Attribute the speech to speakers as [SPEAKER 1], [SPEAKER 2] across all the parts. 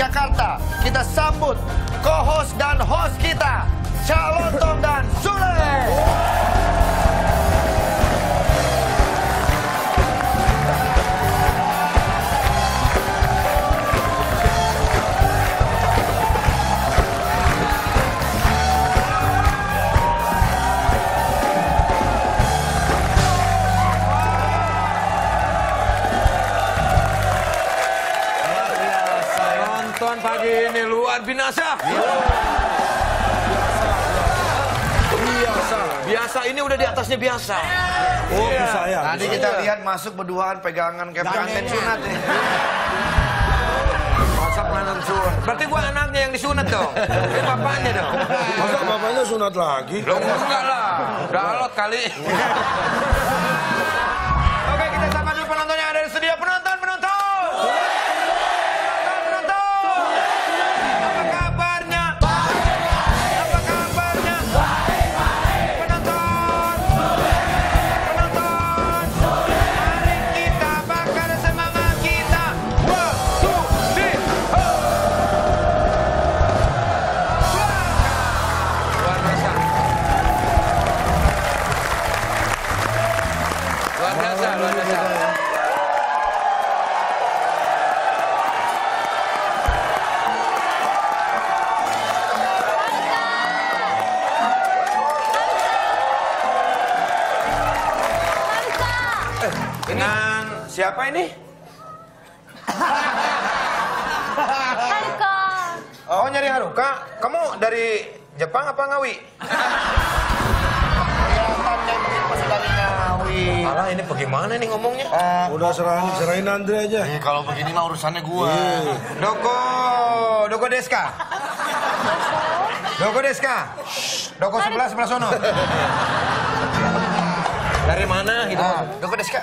[SPEAKER 1] Jakarta. Kita sambut co-host dan host kita, Calontong dan Sule.
[SPEAKER 2] Ini luar binasa.
[SPEAKER 3] Biasa.
[SPEAKER 2] Biasa ini udah di atasnya biasa.
[SPEAKER 3] Oh, bisa ya.
[SPEAKER 1] Tadi kita lihat masuk berduaan pegangan kayak pengantin sunat ya.
[SPEAKER 2] Masa penanam sunat. Berarti gua anaknya yang disunat dong. Ini bapaknya dong.
[SPEAKER 3] Masa bapaknya sunat lagi?
[SPEAKER 2] Lo enggak lah. Udah alot kali. Dengan siapa ini?
[SPEAKER 4] Haruka.
[SPEAKER 2] Oh nyari Haruka. Kamu dari Jepang apa Ngawi?
[SPEAKER 1] Kelihatannya masih dari Ngawi.
[SPEAKER 2] Alah ini bagaimana nih ngomongnya?
[SPEAKER 3] Udah serahin, serahin Andre aja.
[SPEAKER 1] Eh, kalau begini mah urusannya gua.
[SPEAKER 2] Doko, Doko Deska. Doko Deska. Doko sebelah sebelah sono. Dari mana gitu?
[SPEAKER 1] Ah, Doko desu ka?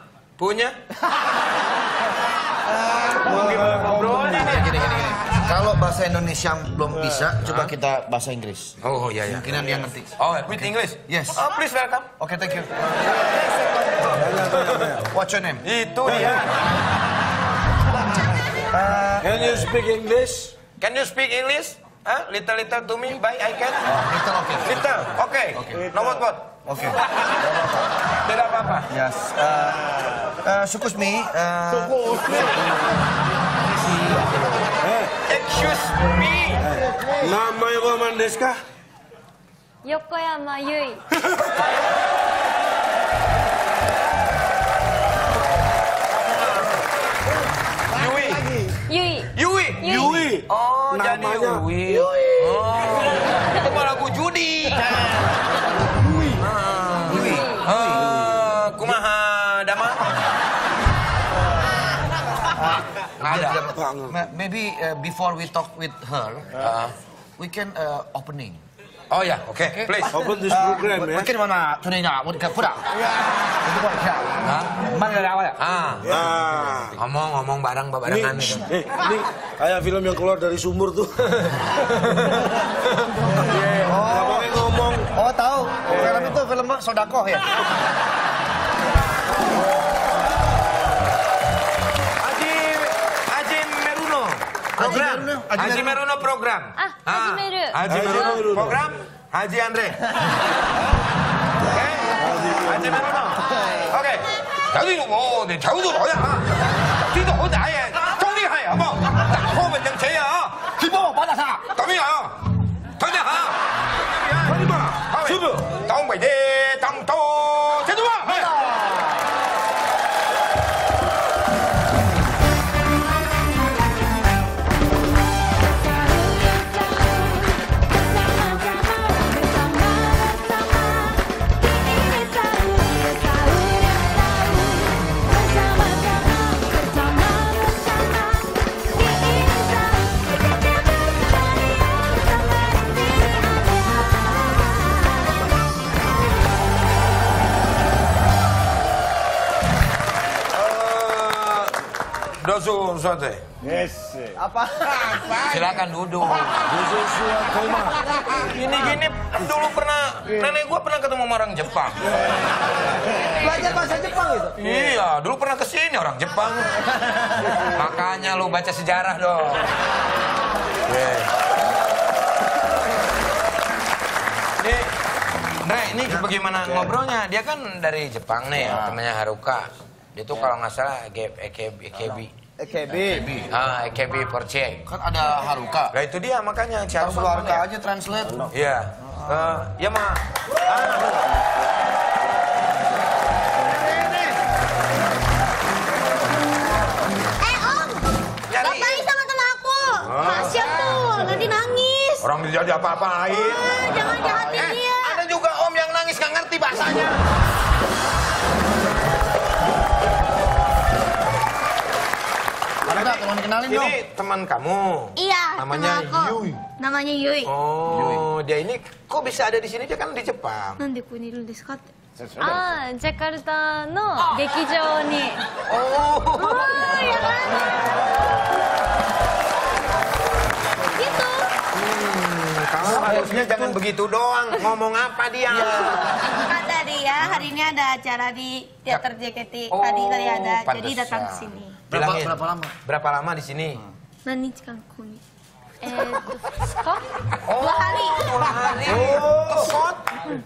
[SPEAKER 2] punya? Ngobrolnya nih.
[SPEAKER 1] Gini, gini, gini. Kalau bahasa Indonesia belum bisa, coba kita bahasa Inggris.
[SPEAKER 2] Oh iya iya.
[SPEAKER 1] Mungkinan dia ngerti.
[SPEAKER 2] Oh, with English?
[SPEAKER 1] Yes.
[SPEAKER 2] Oh, please welcome.
[SPEAKER 1] Oke, thank you. What's your name?
[SPEAKER 2] Itu dia.
[SPEAKER 3] Can you speak English?
[SPEAKER 2] Can you speak English? Huh? Little little to me, bye I can.
[SPEAKER 1] Little, oke.
[SPEAKER 2] Little, Oke. Okay. No vote vote.
[SPEAKER 1] Oke. Okay.
[SPEAKER 2] Tidak apa-apa.
[SPEAKER 1] Yes. Uh, uh, Sukusmi. Uh, Sukusmi.
[SPEAKER 2] Eh, excuse me.
[SPEAKER 3] Eh. Nama woman desu ka?
[SPEAKER 4] Yokoyama
[SPEAKER 2] Yui.
[SPEAKER 4] Yui. Yui.
[SPEAKER 2] Yui.
[SPEAKER 3] Yui.
[SPEAKER 2] Oh,
[SPEAKER 3] namanya
[SPEAKER 2] Yui.
[SPEAKER 1] Yui.
[SPEAKER 2] Ada.
[SPEAKER 1] Ma- Maybe uh, before we talk with her,
[SPEAKER 2] Ah.
[SPEAKER 1] we can uh, opening.
[SPEAKER 2] Oh ya, oke, please.
[SPEAKER 3] Open this program ya.
[SPEAKER 1] Mungkin mana tunainya mau dikasih pura. Itu buat ya. Mana dari awal ya?
[SPEAKER 2] Ah,
[SPEAKER 3] Ah.
[SPEAKER 2] ngomong-ngomong barang
[SPEAKER 3] Ini,
[SPEAKER 2] barengan gitu.
[SPEAKER 3] eh, ini kayak film yang keluar dari sumur tuh. Nggak pakai ngomong.
[SPEAKER 1] Oh tahu, film itu film Sodakoh ya.
[SPEAKER 2] Ajimero no program.
[SPEAKER 4] Ah,
[SPEAKER 3] Ajimero.
[SPEAKER 2] Ajimero
[SPEAKER 3] no
[SPEAKER 2] program. Haji Andre. okay? Ajimero no. Okay. 자기도 뭐, 내 자기도 뭐야. 뒤도 혼자 아예 정리하여 뭐. 딱 호흡은 정체야. 기본 받아서.
[SPEAKER 4] 그럼요.
[SPEAKER 2] Dosu suate.
[SPEAKER 3] Yes.
[SPEAKER 5] Apa?
[SPEAKER 2] Silakan duduk.
[SPEAKER 3] Dosu koma.
[SPEAKER 2] Ini gini dulu pernah nenek gua pernah ketemu sama orang Jepang.
[SPEAKER 5] Belajar bahasa Jepang itu.
[SPEAKER 2] Iya, dulu pernah ke sini orang Jepang. Makanya lu baca sejarah dong. Ini, Andre, ini bagaimana ngobrolnya? Dia kan dari Jepang nih, temannya Haruka. Dia tuh kalau nggak salah Eke- Ekebi.
[SPEAKER 5] EKB.
[SPEAKER 2] Ah, Ekebi Porce.
[SPEAKER 1] Kan ada Haruka.
[SPEAKER 2] Nah itu dia makanya si Haruka.
[SPEAKER 1] Aja translate.
[SPEAKER 2] Iya. Eh, ya ma. Ah.
[SPEAKER 6] Eh om,
[SPEAKER 2] Nyari.
[SPEAKER 6] ngapain sama teman aku? Kasian tuh, nanti nangis.
[SPEAKER 2] Orang jadi apa-apain.
[SPEAKER 6] Ah, jangan jahatin
[SPEAKER 2] Eh,
[SPEAKER 6] dia.
[SPEAKER 2] ada juga om yang nangis nggak ngerti bahasanya.
[SPEAKER 1] Haruka, tolong dikenalin dong.
[SPEAKER 2] Ini teman kamu.
[SPEAKER 6] Iya,
[SPEAKER 2] Namanya
[SPEAKER 6] teman aku.
[SPEAKER 2] Yui.
[SPEAKER 6] Namanya Yui.
[SPEAKER 2] Oh, dia ini kok bisa ada di sini? Dia kan di Jepang.
[SPEAKER 6] なんでここにいるんですかって。
[SPEAKER 4] ああ、ジャカルタの劇場に。
[SPEAKER 2] Oh.
[SPEAKER 6] Oh, ya kan? Gitu.
[SPEAKER 2] Kamu harusnya jangan begitu doang. Ngomong apa dia?
[SPEAKER 6] Kan tadi ya, hari ini ada acara di teater JKT.
[SPEAKER 2] Oh,
[SPEAKER 6] tadi tadi ada, jadi
[SPEAKER 2] pantesan.
[SPEAKER 6] datang ke sini.
[SPEAKER 1] Berapa, berapa lama?
[SPEAKER 2] Berapa lama di sini?
[SPEAKER 4] Nani kumi. Eh, oh,
[SPEAKER 6] dua hari.
[SPEAKER 2] Dua hari. Oh, shot.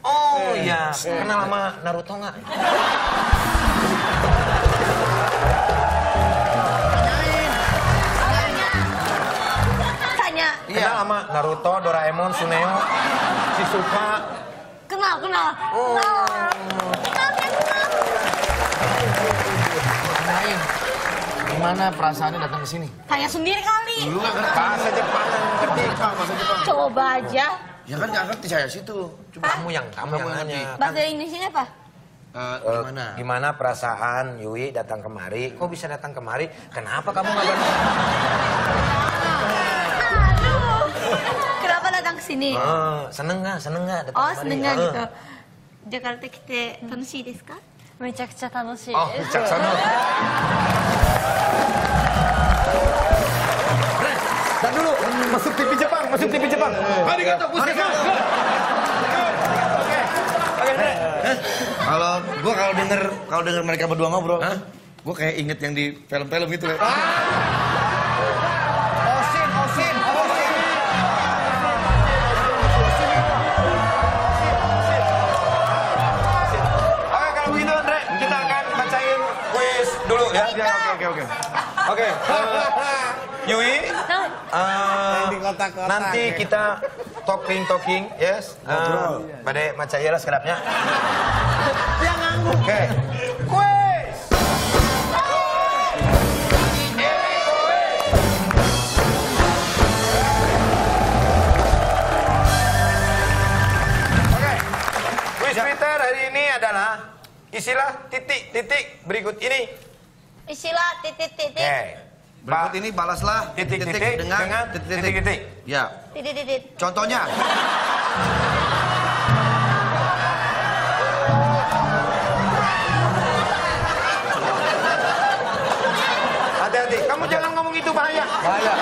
[SPEAKER 2] Oh, ya. Kenal sama Naruto nggak?
[SPEAKER 6] Iya.
[SPEAKER 2] Kenal sama Naruto, Doraemon, Suneo, Shizuka.
[SPEAKER 6] Kenal, kenal.
[SPEAKER 2] Oh.
[SPEAKER 6] Kenal.
[SPEAKER 1] Gimana perasaannya datang ke sini?
[SPEAKER 6] Tanya sendiri kali.
[SPEAKER 2] Lu nggak ngerti bahasa Jepang yang ngerti.
[SPEAKER 6] Coba aja.
[SPEAKER 1] Ya kan nggak ngerti saya situ. Coba
[SPEAKER 2] Kamu yang kamu yang nanya.
[SPEAKER 6] Bahasa Indonesia apa?
[SPEAKER 1] Eh,
[SPEAKER 2] Eh,
[SPEAKER 1] gimana?
[SPEAKER 2] gimana perasaan Yui datang kemari? Kok bisa datang kemari? Kenapa kamu nggak bantu?
[SPEAKER 6] Aduh. Kenapa datang ke sini?
[SPEAKER 2] Eh, seneng nggak? Seneng nggak datang
[SPEAKER 6] Oh,
[SPEAKER 2] kemari?
[SPEAKER 6] seneng nggak
[SPEAKER 2] Eh.
[SPEAKER 6] gitu. Jakarta 来て楽しいですか？
[SPEAKER 4] めちゃくちゃ楽しい
[SPEAKER 2] Oh,
[SPEAKER 4] です。
[SPEAKER 2] bijaksana. Dan Masuk TV Jepang, masuk TV Jepang. Oke. Oke, Andre.
[SPEAKER 1] Kalau gua kalau denger kalau denger mereka berdua ngobrol, gua kayak inget yang di film-film gitu ya.
[SPEAKER 5] Osin, Osin, Osin.
[SPEAKER 2] Oke, kalau begitu Andre, kita akan bacain kuis dulu ya.
[SPEAKER 3] Oke, oke, oke.
[SPEAKER 2] Oke. eh, Yui,
[SPEAKER 4] はい。
[SPEAKER 2] eh, nanti kita talking talking, yes. Uh, pada macaya lah sekedapnya.
[SPEAKER 5] Yang ngangguk.
[SPEAKER 2] Oke. Kuis. Oke. Kuis Twitter hari ini adalah istilah titik-titik berikut ini.
[SPEAKER 6] Istilah titik-titik.
[SPEAKER 2] Oke.
[SPEAKER 1] Berikut ini balaslah
[SPEAKER 2] Titik-titik dengan titik-titik.
[SPEAKER 1] Ya.
[SPEAKER 6] Titik-titik.
[SPEAKER 1] Contohnya,
[SPEAKER 2] Hati-hati, kamu jangan ngomong itu bahaya.
[SPEAKER 5] Bahaya.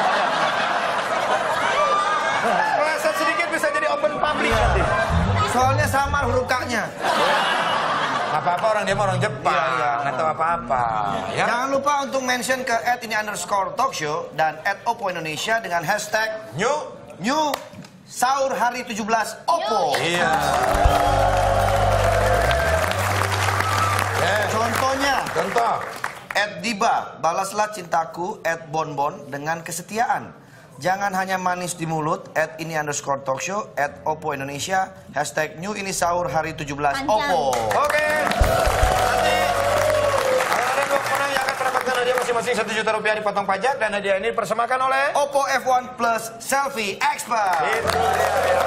[SPEAKER 2] Meleset sedikit bisa jadi open public nanti.
[SPEAKER 1] soalnya sama huruf K-nya.
[SPEAKER 2] Apa-apa orang dia orang Jepang, nggak tahu apa-apa. Ya.
[SPEAKER 1] Jangan lupa untuk mention ke at ini underscore talk show dan at Oppo Indonesia dengan hashtag
[SPEAKER 2] New.
[SPEAKER 1] New Sahur Hari 17 Oppo.
[SPEAKER 2] Iya. Eh,
[SPEAKER 1] Contohnya,
[SPEAKER 2] contoh.
[SPEAKER 1] at Diba, balaslah cintaku at Bonbon dengan kesetiaan. Jangan hanya manis di mulut, at ini underscore talk show, at Oppo Indonesia, hashtag New Ini Sahur Hari 17
[SPEAKER 6] Panjang.
[SPEAKER 1] Oppo.
[SPEAKER 2] Oke. Nanti akan ada dua pemenang yang akan mendapatkan hadiah masing-masing satu juta rupiah dipotong pajak dan hadiah ini dipersembahkan oleh.
[SPEAKER 1] Oppo F1 Plus Selfie Expert.
[SPEAKER 2] Itu dia ya.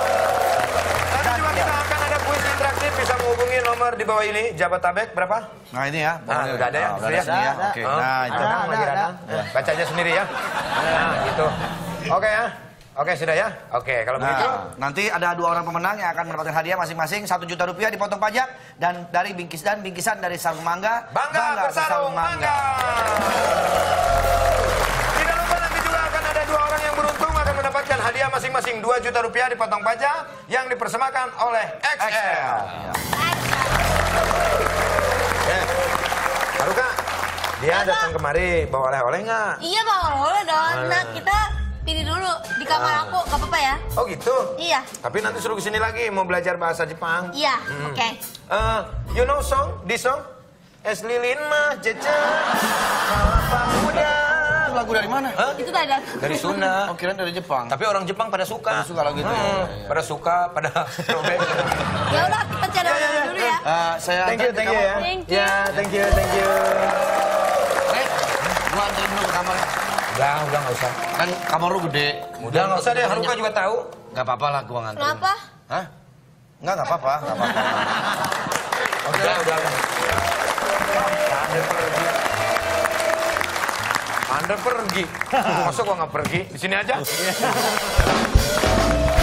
[SPEAKER 2] Nanti juga kita akan ada kuis interaktif bisa menghubungi nomor di bawah ini. Jabat Tabek berapa?
[SPEAKER 1] Nah ini ya.
[SPEAKER 2] Nah, udah ada ya,
[SPEAKER 1] Nah, udah ada
[SPEAKER 2] ya?
[SPEAKER 1] ya. Oke. Nah, itu.
[SPEAKER 2] Baca aja sendiri ya. Nah, gitu. Oke ya. Oke sudah ya. Oke kalau
[SPEAKER 1] nah, begitu nanti ada dua orang pemenang yang akan mendapatkan hadiah masing-masing satu juta rupiah dipotong pajak dan dari bingkis dan bingkisan dari sarung mangga.
[SPEAKER 2] Bangga, bangga bersarung mangga. Tidak lupa nanti juga akan ada dua orang yang beruntung akan mendapatkan hadiah masing-masing 2 juta rupiah dipotong pajak yang dipersembahkan oleh XL. XL. Eh, dia datang kemari bawa oleh-oleh nggak?
[SPEAKER 6] Iya bawa oleh-oleh dong. Nah eh. kita pilih dulu di kamar aku, gak apa-apa ya?
[SPEAKER 2] Oh gitu?
[SPEAKER 6] Iya,
[SPEAKER 2] Tapi nanti suruh ke sini lagi mau belajar bahasa Jepang.
[SPEAKER 6] iya, oke.
[SPEAKER 2] Eh, you know song? This song? Es lilin mah jejak kelapa muda.
[SPEAKER 1] Lagu dari mana?
[SPEAKER 2] Hah?
[SPEAKER 6] Itu tadi.
[SPEAKER 2] Dari Sunda.
[SPEAKER 1] Oh, kirain dari Jepang.
[SPEAKER 2] Tapi orang Jepang pada suka.
[SPEAKER 1] Pada suka lagu itu,
[SPEAKER 2] Hmm,
[SPEAKER 1] ya, ya.
[SPEAKER 2] Pada suka, pada robek.
[SPEAKER 6] Ya udah kita cari orang dulu ya.
[SPEAKER 1] Eh, saya
[SPEAKER 5] Thank you,
[SPEAKER 1] antar ke
[SPEAKER 5] thank you
[SPEAKER 1] kamar.
[SPEAKER 5] ya.
[SPEAKER 4] Thank you.
[SPEAKER 5] Ya, thank you, thank you.
[SPEAKER 1] Rek, gua anterin dulu ke kamarnya.
[SPEAKER 2] Udah, udah nggak usah.
[SPEAKER 1] Kan kamar lu gede.
[SPEAKER 2] Udah nggak usah deh. Haruka juga tahu.
[SPEAKER 1] Gak apa-apa lah gua nganterin.
[SPEAKER 6] Kenapa?
[SPEAKER 1] Hah? Enggak, enggak apa-apa, enggak apa-apa.
[SPEAKER 2] Udah, udah. Anda pergi. Anda pergi. Masa gua nggak pergi? Di sini aja.